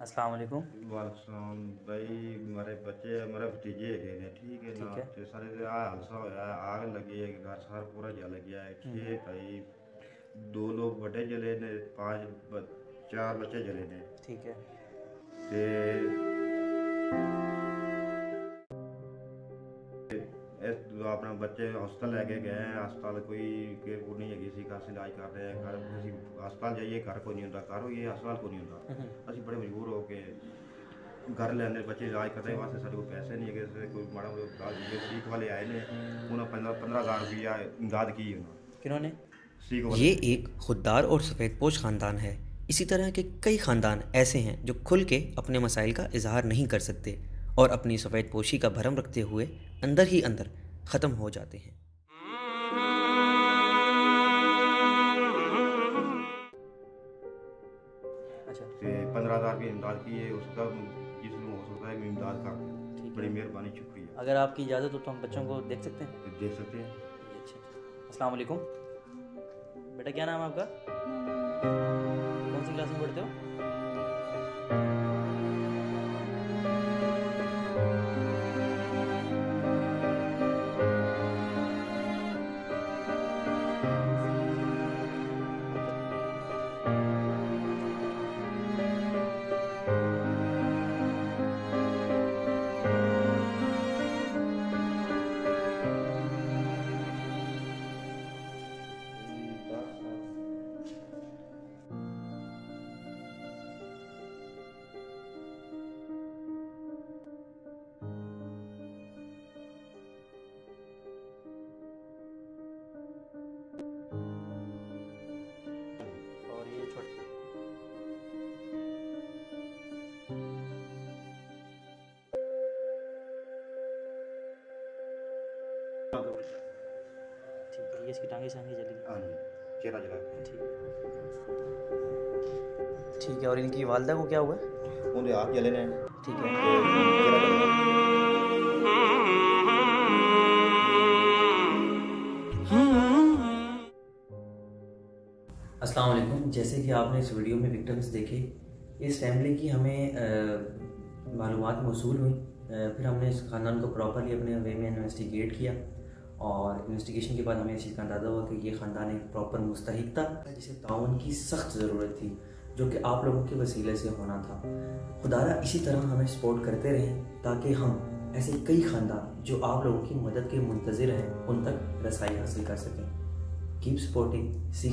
अस्सलाम वालेकुम। वालेकुम भाई मेरे बच्चे मेरे भतीजे गए ने ठीक है ना? तो सारे आ हादसा होया आग लगी है घर सार पूरा जल गया है छः भाई दो लोग बड़े जले ने पाँच चार बच्चे जले ने। ठीक है। ते अपना बच्चे हस्पताल लेके गए हैं हस्पताल कोई केयर कूर नहीं है घर से इलाज कर रहे हैं घर किसी हस्पताल जाइए घर कोई नहीं होता घर होइए हस्पताल को नहीं होता असं बड़े मजबूर हो के घर लेंदे बच्चे इलाज करने वास्ते साढ़े को पैसे नहीं है कोई माड़ा मोटा सीख वाले आए ने उन्होंने पंद्रह पंद्रह हज़ार रुपया इमदाद की उन्होंने ये एक खुददार और सफ़ेदपोश ख़ानदान है इसी तरह के कई ख़ानदान ऐसे हैं जो खुल के अपने मसाइल का इजहार नहीं कर सकते और अपनी सफ़ेदपोशी का भरम रखते हुए अंदर ही अंदर ख़त्म हो जाते हैं। अच्छा। अगर आपकी इजाज़त हो तो हम बच्चों को देख सकते हैं। देख सकते हैं। अच्छा, अच्छा। असलकुम बेटा क्या नाम है आपका? कौन सी क्लास में पढ़ते हो? ठीक है इसकी टांगे सांगे हाँ चेहरा जला। ठीक। ठीक है और इनकी वालदा को क्या हुआ? उन्हें हाथ जले ठीक है। असलकुम जैसे कि आपने इस वीडियो में विक्टम्स देखे इस फैमिली की हमें मालूम मौसू हुई। फिर हमने इस ख़ानदान को प्रॉपरली अपने वे में इन्वेस्टिगेट किया। और इन्वेस्टिगेशन के बाद हमें इस चीज़ का अंदाज़ा हुआ कि ये ख़ानदान एक प्रॉपर मुस्तक था, जिसे ताउन की सख्त ज़रूरत थी, जो कि आप लोगों के वसीले से होना था। खुदारा इसी तरह हमें सपोर्ट करते रहें, ताकि हम ऐसे कई ख़ानदान जो आप लोगों की मदद के मुंतज़र हैं, उन तक रसाई हासिल कर सकें। कीप सपोर्टिंग सी